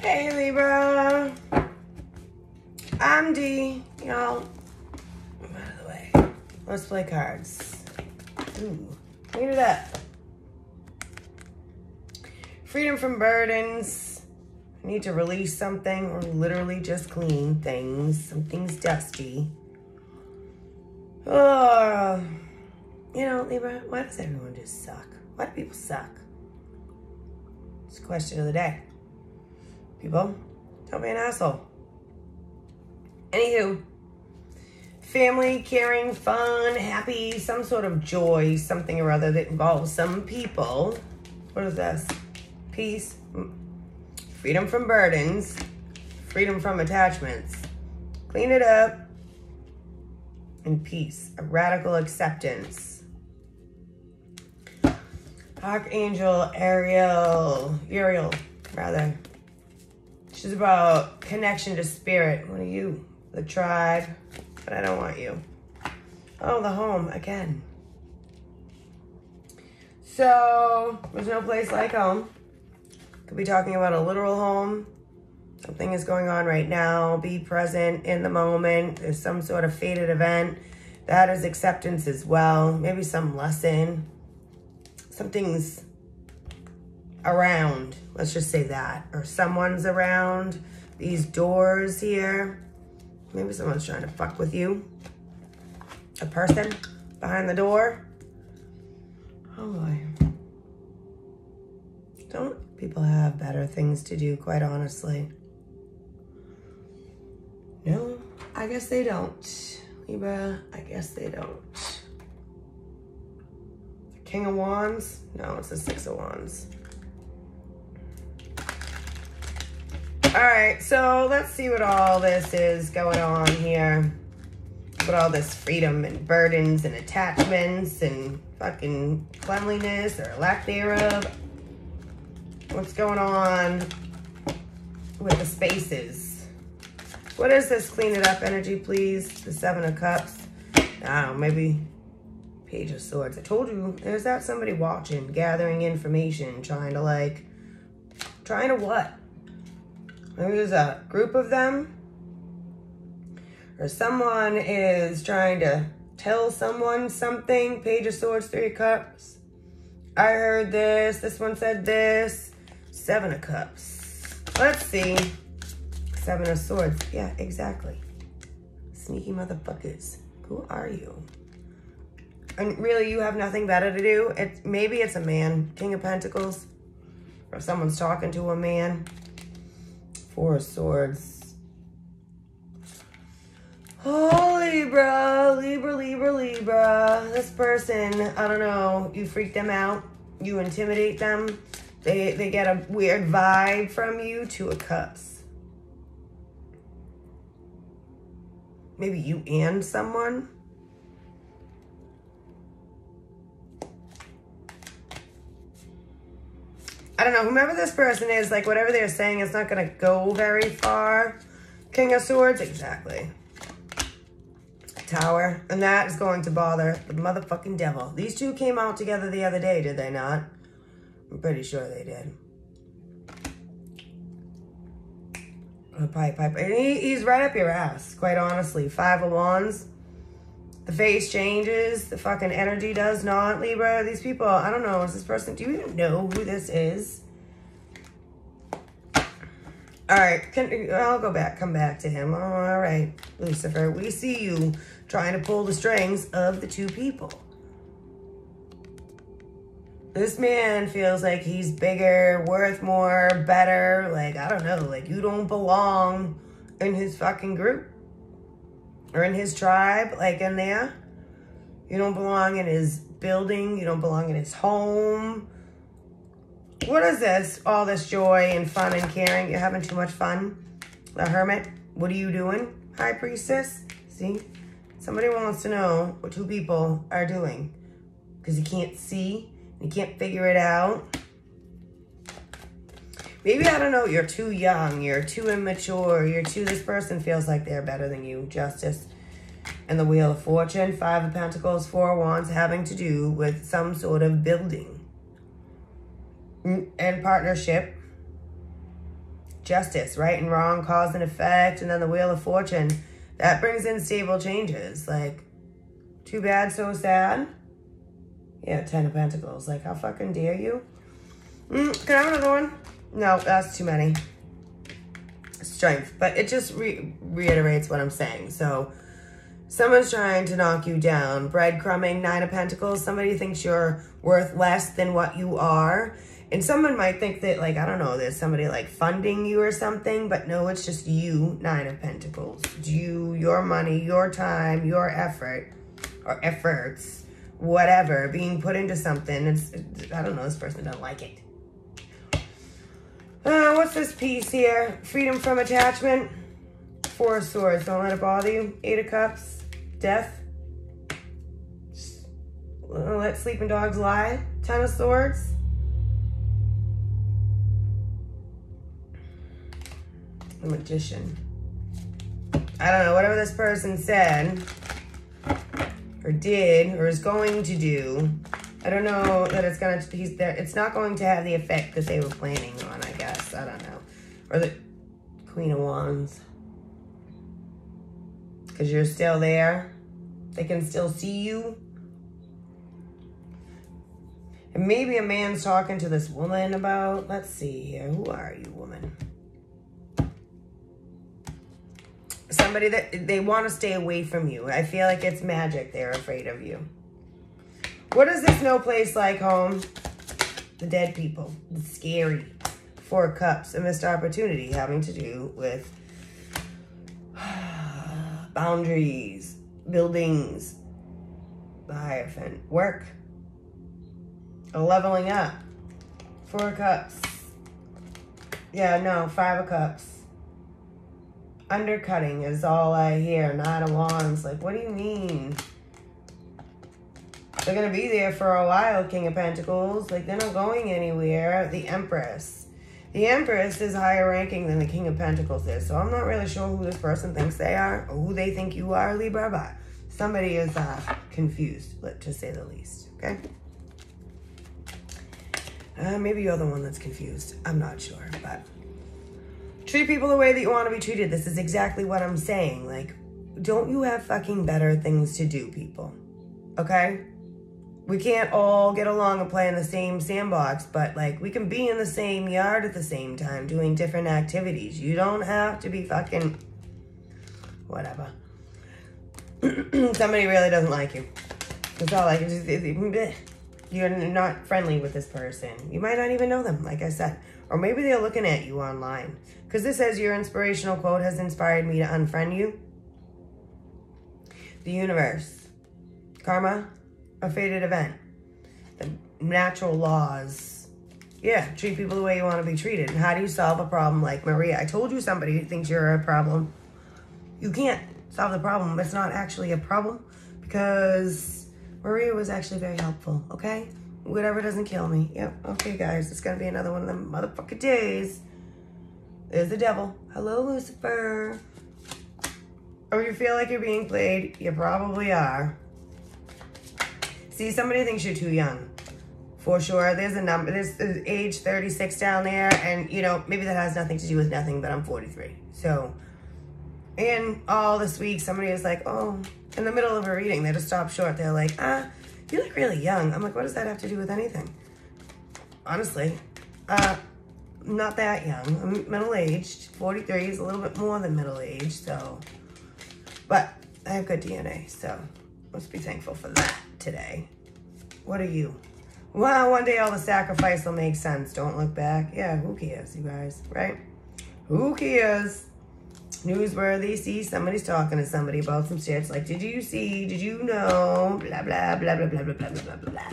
Hey Libra. I'm Dee. Y'all, out of the way. Let's play cards. Ooh, clean it up. Freedom from burdens. I need to release something or literally just clean things. Something's dusty. Oh, you know, Libra, why does everyone just suck? Why do people suck? It's the question of the day. People, don't be an asshole. Anywho, family, caring, fun, happy, some sort of joy, something or other that involves some people. What is this? Peace, freedom from burdens, freedom from attachments. Clean it up, and peace, a radical acceptance. Archangel Ariel, Uriel, rather. She's about connection to spirit. What are you? The tribe. But I don't want you. Oh, the home again. So, there's no place like home. Could be talking about a literal home. Something is going on right now. Be present in the moment. There's some sort of fated event. That is acceptance as well. Maybe some lesson. Something's around. Let's just say that. Or someone's around. These doors here. Maybe someone's trying to fuck with you. A person behind the door. Oh boy. Don't people have better things to do, quite honestly? No, I guess they don't. Libra, I guess they don't. King of Wands? No, it's the Six of Wands. Right, so let's see what all this is going on here. What all this freedom and burdens and attachments and fucking cleanliness or lack thereof. What's going on with the spaces? What is this clean it up energy, please? The Seven of Cups. I don't know, maybe Page of Swords. I told you, there's that somebody watching, gathering information, trying to like, trying to what? There's a group of them. Or someone is trying to tell someone something. Page of Swords, Three of Cups. I heard this. This one said this. Seven of Cups. Let's see. Seven of Swords. Yeah, exactly. Sneaky motherfuckers. Who are you? And really, you have nothing better to do. It, maybe it's a man. King of Pentacles. Or someone's talking to a man. Four of Swords. Oh, Libra, Libra, Libra, Libra. This person, I don't know, you freak them out. You intimidate them. They, they get a weird vibe from you. Two of Cups. Maybe you and someone. I don't know, whomever this person is, like whatever they're saying, it's not going to go very far. King of Swords, exactly. Tower, and that is going to bother the motherfucking devil. These two came out together the other day, did they not? I'm pretty sure they did. A pipe, pipe. And he, he's right up your ass, quite honestly. Five of Wands. The face changes. The fucking energy does not. Libra, these people, I don't know. Is this person, do you even know who this is? All right, can, I'll go back, come back to him. All right, Lucifer, we see you trying to pull the strings of the two people. This man feels like he's bigger, worth more, better. Like, I don't know, like you don't belong in his fucking group or in his tribe, like in there. You don't belong in his building. You don't belong in his home. What is this? All this joy and fun and caring. You're having too much fun. The Hermit, what are you doing? High Priestess, see? Somebody wants to know what two people are doing because you can't see, you can't figure it out. Maybe, I don't know, you're too young, you're too immature, you're too, this person feels like they're better than you. Justice and the Wheel of Fortune, Five of Pentacles, Four of Wands, having to do with some sort of building and partnership. justice, right and wrong, cause and effect, and then the wheel of fortune. That brings in stable changes. Like, too bad, so sad. Yeah, Ten of Pentacles. Like, how fucking dare you? Mm, can I have another one? No, that's too many. Strength. But it just re reiterates what I'm saying. So, someone's trying to knock you down. Breadcrumbing, Nine of Pentacles. Somebody thinks you're worth less than what you are. And someone might think that, like, I don't know, there's somebody, like, funding you or something. But no, it's just you, Nine of Pentacles. You, your money, your time, your effort, or efforts, whatever, being put into something. It's, I don't know, this person doesn't like it. Uh, what's this piece here? Freedom from attachment. Four of Swords. Don't let it bother you. Eight of Cups. Death. Let sleeping dogs lie. Ten of Swords. The Magician. I don't know, whatever this person said, or did, or is going to do, I don't know that it's gonna, he's there, it's not going to have the effect that they were planning on, I I don't know. Or the Queen of Wands. Because you're still there. They can still see you. And maybe a man's talking to this woman about, let's see here, who are you, woman? Somebody that they want to stay away from you. I feel like it's magic. They're afraid of you. What is this no place like home? The dead people. The scary. Four cups. A missed opportunity having to do with boundaries, buildings, the Hierophant, work, a leveling up, four cups. Yeah, no, five of cups. Undercutting is all I hear, nine of wands. Like, what do you mean? They're going to be there for a while, King of Pentacles. Like, they're not going anywhere. The Empress. The Empress is higher ranking than the King of Pentacles is. So I'm not really sure who this person thinks they are or who they think you are, Libra. But somebody is uh, confused, to say the least. Okay? Uh, maybe you're the one that's confused. I'm not sure. But treat people the way that you want to be treated. This is exactly what I'm saying. Like, don't you have fucking better things to do, people? Okay? We can't all get along and play in the same sandbox, but like we can be in the same yard at the same time doing different activities. You don't have to be fucking whatever. Somebody really doesn't like you. It's all I can like you're not friendly with this person. You might not even know them, like I said. Or maybe they're looking at you online. Because this says your inspirational quote has inspired me to unfriend you. The universe. Karma a fated event. The natural laws. Yeah, treat people the way you want to be treated. And how do you solve a problem like Maria? I told you somebody thinks you're a problem. You can't solve the problem. It's not actually a problem because Maria was actually very helpful, okay? Whatever doesn't kill me. Yep, okay, guys. It's going to be another one of them motherfucking days. There's the devil. Hello, Lucifer. Or you feel like you're being played, you probably are. See, somebody thinks you're too young. For sure. There's a number. There's, there's age 36 down there. And, you know, maybe that has nothing to do with nothing, but I'm 43. So, and all this week, somebody was like, oh, in the middle of a reading, they just stopped short. They're like, ah, you look really young. I'm like, what does that have to do with anything? Honestly, uh, not that young. I'm middle-aged. 43 is a little bit more than middle-aged, so. But I have good DNA, so let's be thankful for that today. What are you? Well, one day all the sacrifice will make sense. Don't look back. Yeah, who cares, you guys, right? Who cares? Newsworthy. See, somebody's talking to somebody about some shit. It's like, did you see? Did you know? Blah, blah, blah, blah, blah, blah, blah, blah, blah, blah.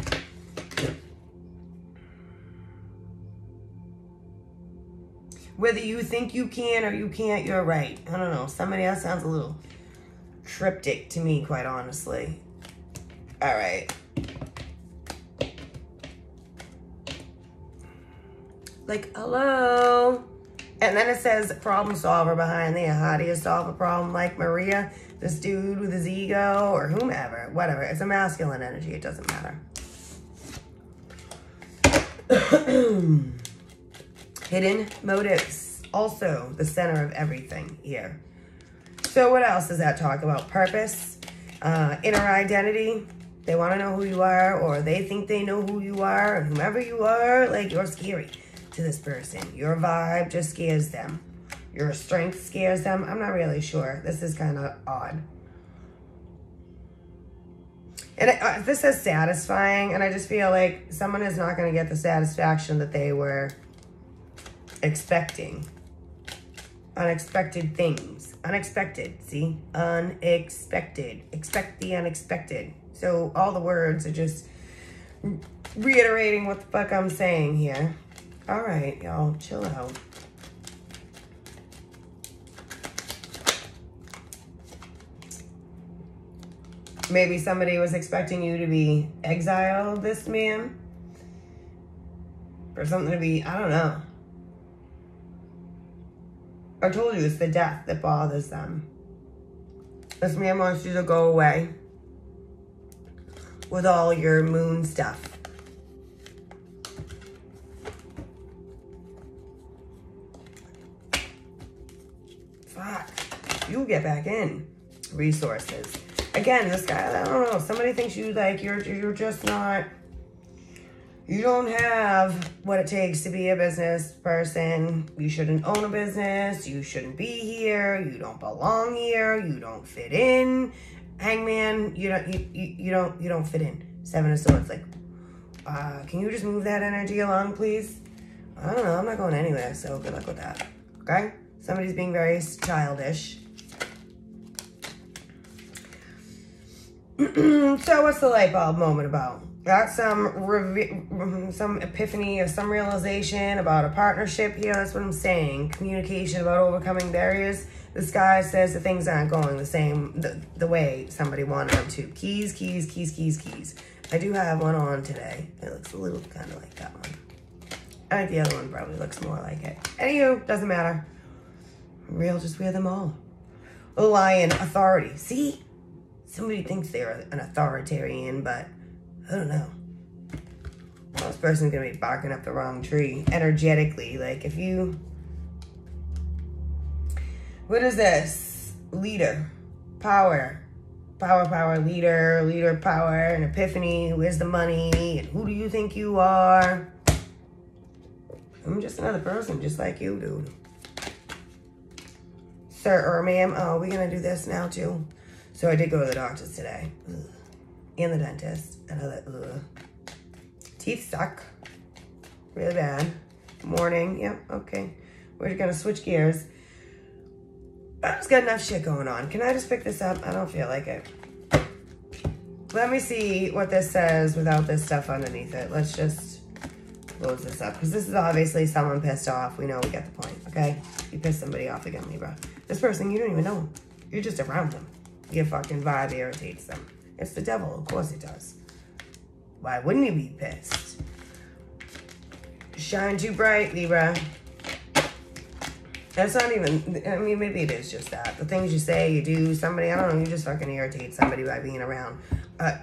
Whether you think you can or you can't, you're right. I don't know. Somebody else sounds a little triptych to me, quite honestly. All right. Like, hello. And then it says problem solver behind there. How do you solve a problem like Maria? This dude with his ego or whomever, whatever. It's a masculine energy. It doesn't matter. Hidden motives. Also, the center of everything here. So what else does that talk about? Purpose, uh, inner identity. They want to know who you are or they think they know who you are. And whomever you are, like you're scary to this person. Your vibe just scares them. Your strength scares them. I'm not really sure. This is kind of odd. And uh, this is satisfying, and I just feel like someone is not going to get the satisfaction that they were expecting. Unexpected things. Unexpected, see? Unexpected. Expect the unexpected. So all the words are just reiterating what the fuck I'm saying here. All right, y'all, chill out. Maybe somebody was expecting you to be exiled, this man. For something to be, I don't know. I told you, it's the death that bothers them. This man wants you to go away with all your moon stuff. Fuck. You get back in. Resources again, this guy, I don't know, somebody thinks you like, you're, you're just not, you don't have what it takes to be a business person. You shouldn't own a business. You shouldn't be here. You don't belong here. You don't fit in. Hangman, you don't, you, you, you don't, you don't fit in. Seven of Swords, like, uh, can you just move that energy along, please? I don't know. I'm not going anywhere, so good luck with that. Okay? Somebody's being very childish. so what's the light bulb moment about? Got some some epiphany or some realization about a partnership here. That's what I'm saying. Communication about overcoming barriers. This guy says that things aren't going the same, the, the way somebody wanted them to. Keys, keys, keys, keys, keys. I do have one on today. It looks a little kind of like that one. I think the other one probably looks more like it. Anywho, doesn't matter. Real, just wear them all. Lion, authority. See? somebody thinks they're an authoritarian, but I don't know. Well, this person's gonna be barking up the wrong tree energetically. Like if you, what is this? Leader, power, power, power, leader, leader, power, an epiphany. Where's the money? And who do you think you are? I'm just another person, just like you, dude. Sir or ma'am, oh, we gonna do this now too? So I did go to the doctor's today. Ugh. And the dentist. and I'm ugh. Teeth suck. Really bad. Morning. Yep, okay. We're gonna switch gears. I just got enough shit going on. Can I just pick this up? I don't feel like it. Let me see what this says without this stuff underneath it. Let's just close this up. Because this is obviously someone pissed off. We know we get the point, okay? You piss somebody off again, Libra. This person, you don't even know. You're just around them your fucking vibe irritates them. It's the devil, of course it does. Why wouldn't you be pissed? Shine too bright, Libra. That's not even, I mean, maybe it is just that. The things you say, you do, somebody, I don't know, you just fucking irritate somebody by being around. Uh,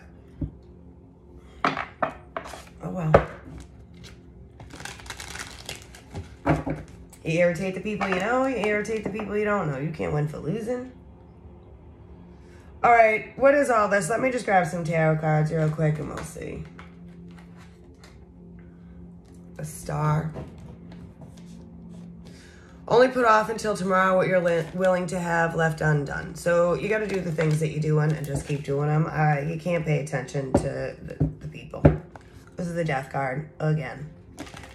oh, well. You irritate the people you know, you irritate the people you don't know. You can't win for losing. All right, what is all this? Let me just grab some tarot cards real quick and we'll see. A star. Only put off until tomorrow what you're willing to have left undone. So you got to do the things that you're doing and just keep doing them. Uh, you can't pay attention to the, the people. This is the death card again.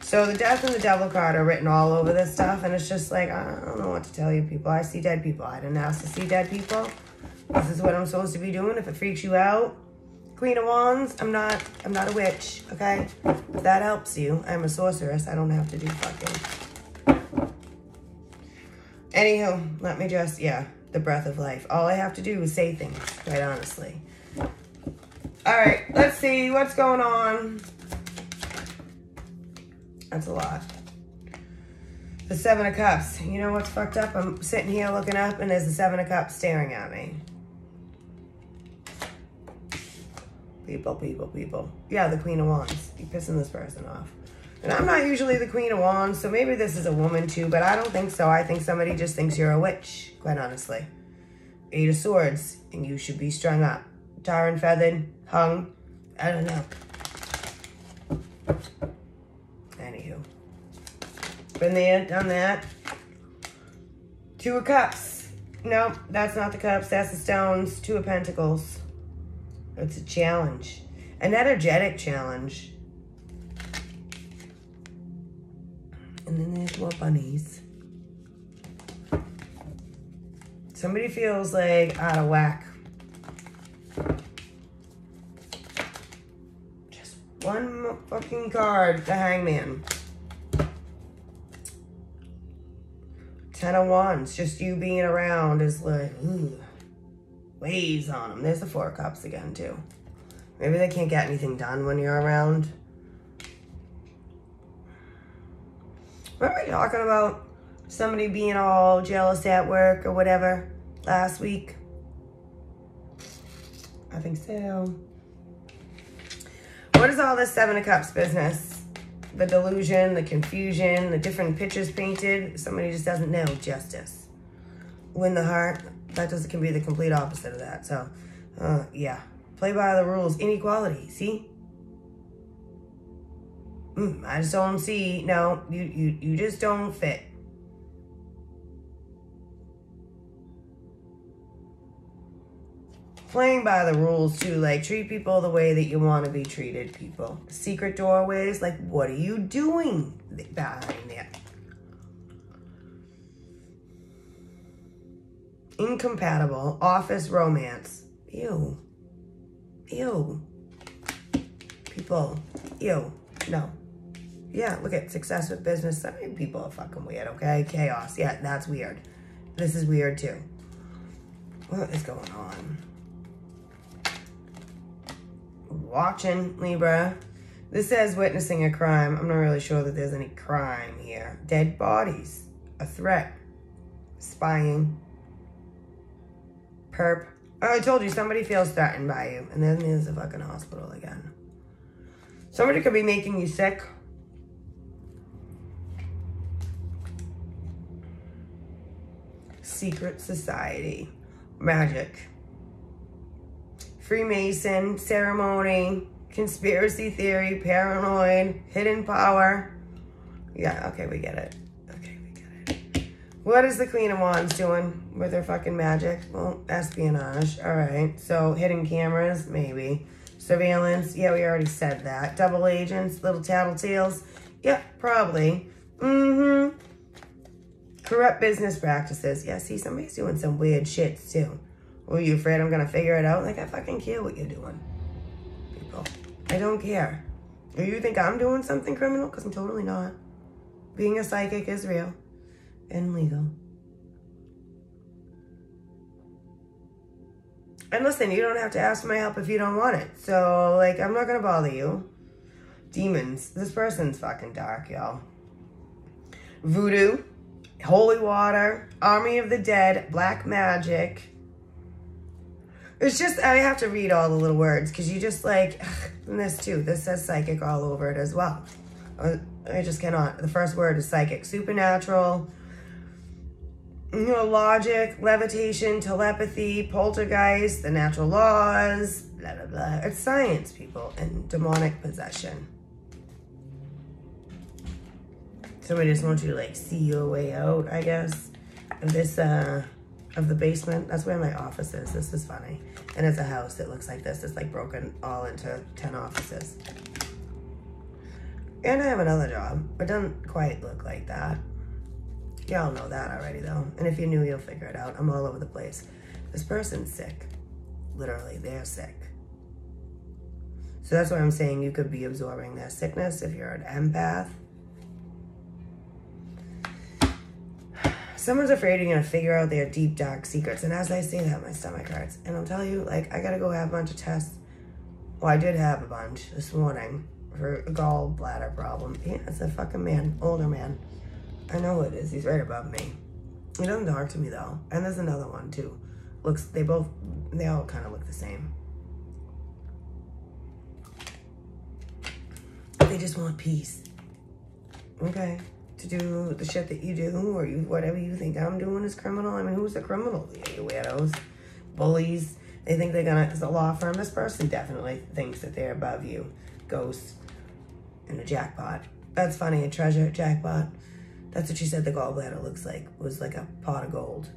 So the death and the devil card are written all over this stuff. And it's just like, I don't know what to tell you people. I see dead people. I didn't ask to see dead people. This is what I'm supposed to be doing. If it freaks you out, Queen of Wands, I'm not, I'm not a witch, okay? If that helps you, I'm a sorceress. I don't have to do fucking. Anywho, let me just, yeah, the breath of life. All I have to do is say things, quite honestly. All right, let's see what's going on. That's a lot. The Seven of Cups. You know what's fucked up? I'm sitting here looking up and there's the Seven of Cups staring at me. People, people, people. Yeah, the Queen of Wands. You're pissing this person off. And I'm not usually the Queen of Wands, so maybe this is a woman too, but I don't think so. I think somebody just thinks you're a witch, quite honestly. Eight of Swords, and you should be strung up. Tar and feathered, hung, I don't know. Anywho. Been there, done that. Two of Cups. No, that's not the Cups, that's the Stones. Two of Pentacles. It's a challenge. An energetic challenge. And then there's more bunnies. Somebody feels like out of whack. Just one fucking card, the hangman. Ten of Wands, just you being around is like, ooh, weighs on them. There's the Four of Cups again, too. Maybe they can't get anything done when you're around. Remember we talking about? Somebody being all jealous at work or whatever last week? I think so. What is all this Seven of Cups business? The delusion, the confusion, the different pictures painted. Somebody just doesn't know justice. Win the heart. That does can be the complete opposite of that. So, uh, yeah. Play by the rules. Inequality. See? Mm, I just don't see. No, you, you, you just don't fit. Playing by the rules too, like treat people the way that you want to be treated, people. Secret doorways, like what are you doing behind there? Incompatible, office romance. Ew. Ew. People. Ew. No. Yeah, look at success with business. I mean, people are fucking weird, okay? Chaos. Yeah, that's weird. This is weird too. What is going on? Watching, Libra. This says witnessing a crime. I'm not really sure that there's any crime here. Dead bodies. A threat. Spying. Perp. Oh, I told you, somebody feels threatened by you. And then there's the fucking hospital again. Somebody could be making you sick. Secret society. Magic. Freemason, ceremony, conspiracy theory, paranoid, hidden power. Yeah, okay, we get it. What is the Queen of Wands doing with her fucking magic? Well, espionage. All right. So hidden cameras, maybe. Surveillance. Yeah, we already said that. Double agents, little tattletales. Yeah, probably. Mm-hmm. Corrupt business practices. Yeah, see, somebody's doing some weird shit too. Were you afraid I'm gonna figure it out? Like, I fucking care what you're doing. People. I don't care. Do you think I'm doing something criminal? Because I'm totally not. Being a psychic is real and legal. And listen, you don't have to ask for my help if you don't want it. So, like, I'm not going to bother you. Demons. This person's fucking dark, y'all. Voodoo. Holy water. Army of the dead. Black magic. It's just, I have to read all the little words because you just like, and this too, this says psychic all over it as well. Uh, I just cannot. The first word is psychic. Supernatural you know, logic, levitation, telepathy, poltergeist, the natural laws, blah, blah, blah. It's science, people, and demonic possession. Somebody just wants you to, like, see your way out, I guess, of this, uh, of the basement. That's where my office is. This is funny. And it's a house that looks like this. It's, like, broken all into 10 offices. And I have another job. It doesn't quite look like that. Y'all know that already though. And if you're new, you'll figure it out. I'm all over the place. This person's sick. Literally, they're sick. So that's why I'm saying you could be absorbing their sickness if you're an empath. Someone's afraid you're gonna figure out their deep, dark secrets. And as I say that, my stomach hurts. And I'll tell you, like, I gotta go have a bunch of tests. Well, I did have a bunch this morning for a gallbladder problem. Yeah, it's a fucking man, older man. I know it is. He's right above me. He doesn't talk to me though. And there's another one too. Looks, they both, they all kind of look the same. They just want peace. Okay. To do the shit that you do or you whatever you think I'm doing is criminal. I mean, who's the criminal? You weirdos, bullies. They think they're gonna. A law firm. This person definitely thinks that they're above you. Ghosts in a jackpot. That's funny. A treasure jackpot. That's what she said the gallbladder looks like. Was like a pot of gold.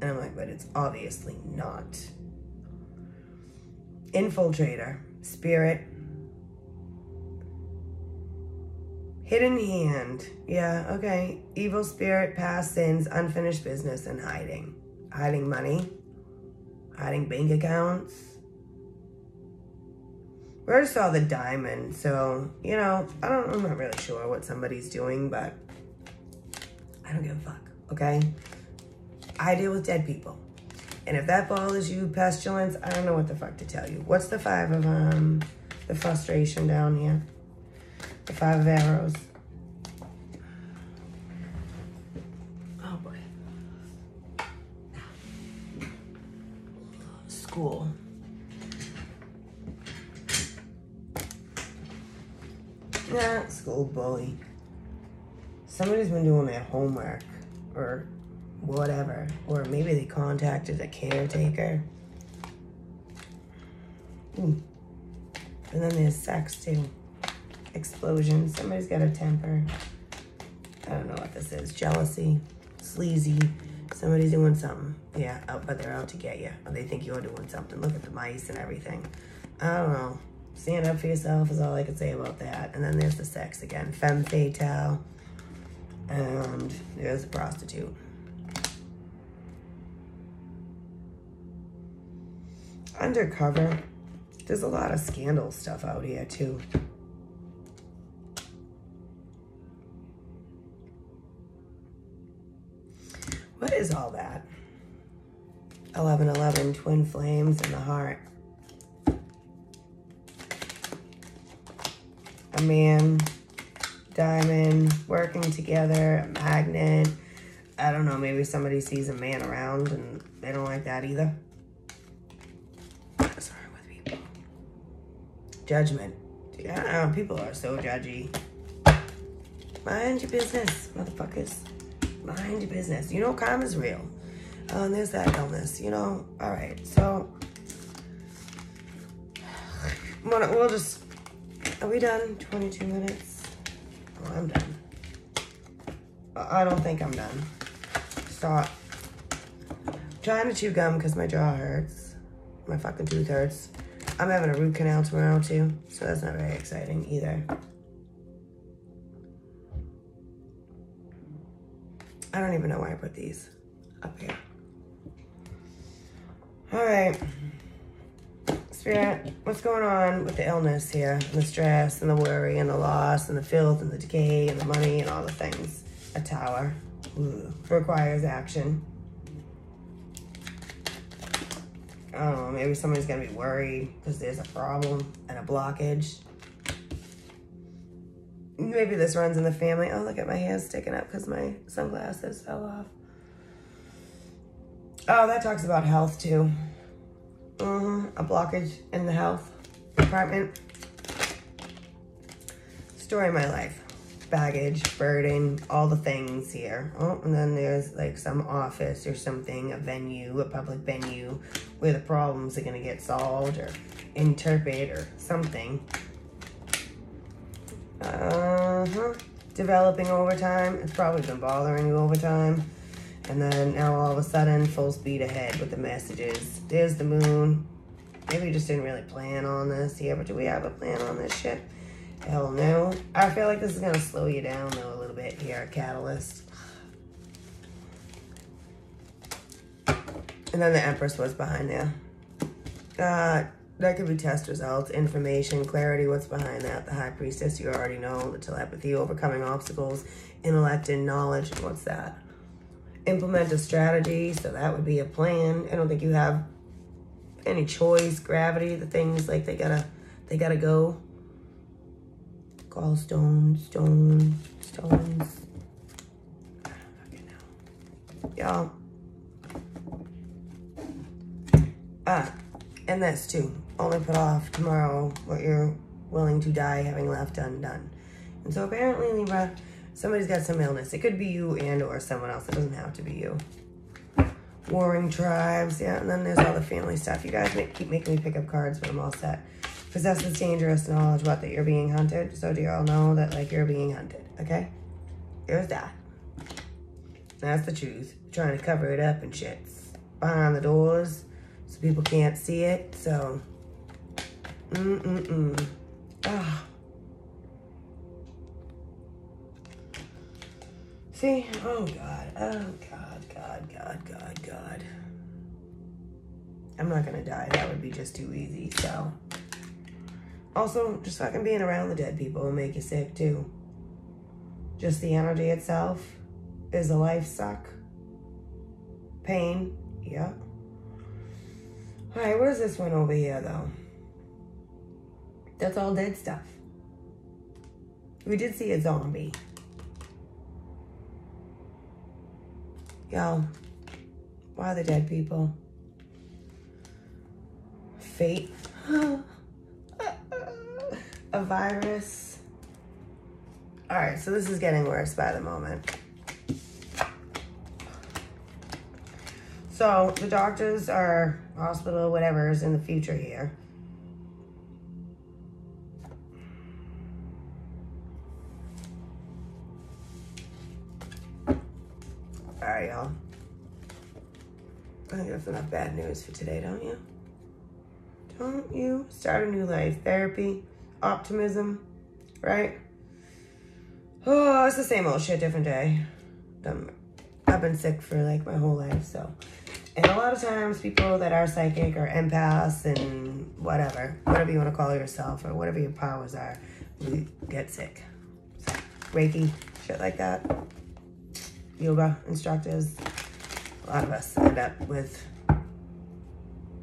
And I'm like, but it's obviously not. Infiltrator, spirit, hidden hand. Yeah, okay. Evil spirit, past sins, unfinished business, and hiding. Hiding money, hiding bank accounts. We already saw the diamond, so, you know, I don't, I'm not really sure what somebody's doing, but I don't give a fuck, okay? I deal with dead people. And if that bothers you, pestilence, I don't know what the fuck to tell you. What's the five of um the frustration down here? The five of arrows. Oh boy. School. Yeah, school bully. Somebody's been doing their homework or whatever. Or maybe they contacted a caretaker. Ooh. And then there's sex too. Explosion. Somebody's got a temper. I don't know what this is. Jealousy. Sleazy. Somebody's doing something. Yeah, out, but they're out to get you. Or oh, they think you're doing something. Look at the mice and everything. I don't know. Stand up for yourself is all I could say about that. And then there's the sex again. Femme fatale. And there's a prostitute. undercover. There's a lot of scandal stuff out here too. What is all that? 1111, twin flames in the heart. A man, diamond, working together, a magnet. I don't know, maybe somebody sees a man around and they don't like that either. Sorry with people. Judgment. Yeah, people are so judgy. Mind your business, motherfuckers. Mind your business. You know karma's real. Oh, and there's that illness, you know? All right, so... We'll just... Are we done? 22 minutes? Oh, I'm done. I don't think I'm done. Stop. trying to chew gum because my jaw hurts. My fucking tooth hurts. I'm having a root canal tomorrow too, so that's not very exciting either. I don't even know why I put these up here. All right. Spirit, what's going on with the illness here? And the stress and the worry and the loss and the filth and the decay and the money and all the things. A tower Ooh, requires action. I don't know, maybe somebody's gonna be worried because there's a problem and a blockage. Maybe this runs in the family. Oh, look at my hair sticking up because my sunglasses fell off. Oh, that talks about health too. Mm -hmm. A blockage in the health department. Story of my life baggage, burden, all the things here. Oh, and then there's like some office or something, a venue, a public venue where the problems are going to get solved or interpret or something. Uh-huh. Developing overtime. It's probably been bothering you over time. And then now all of a sudden, full speed ahead with the messages. There's the moon. Maybe we just didn't really plan on this Yeah, but do we have a plan on this shit? Hell no. I feel like this is going to slow you down, though, a little bit here, Catalyst. And then the Empress was behind there. Uh, that could be test results, information, clarity, what's behind that. The High Priestess, you already know. The telepathy, overcoming obstacles, intellect and knowledge. What's that? Implement a strategy, so that would be a plan. I don't think you have any choice. Gravity, the things like they gotta, they gotta go gallstones, stone, stones. Y'all. Ah, and this too. Only put off tomorrow what you're willing to die having left undone. And so apparently, Libra, somebody's got some illness. It could be you and or someone else. It doesn't have to be you. Warring tribes, yeah, and then there's all the family stuff. You guys make, keep making me pick up cards, but I'm all set. Possesses dangerous knowledge, what, that you're being hunted? So do y'all know that, like, you're being hunted, okay? There's that. That's the truth. Trying to cover it up and shit. Behind the doors so people can't see it, so... Mm-mm-mm. Ah. See? Oh, God. Oh, God, God, God, God, God. I'm not gonna die. That would be just too easy, so... Also, just fucking being around the dead people will make you sick, too. Just the energy itself is a life suck. Pain, yeah. All right, what is this one over here, though? That's all dead stuff. We did see a zombie. Yo, why the dead people? Fate. a virus. All right, so this is getting worse by the moment. So the doctors are hospital, whatever is in the future here. Right, y'all. I think that's enough bad news for today, don't you? Don't you? Start a new life. Therapy, optimism, right? Oh, it's the same old shit, different day. Um, I've been sick for like my whole life, so. And a lot of times people that are psychic or empaths and whatever, whatever you want to call yourself or whatever your powers are, we get sick. So, Reiki, shit like that. Yoga instructors, a lot of us end up with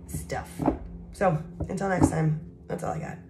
stuff. So until next time, that's all I got.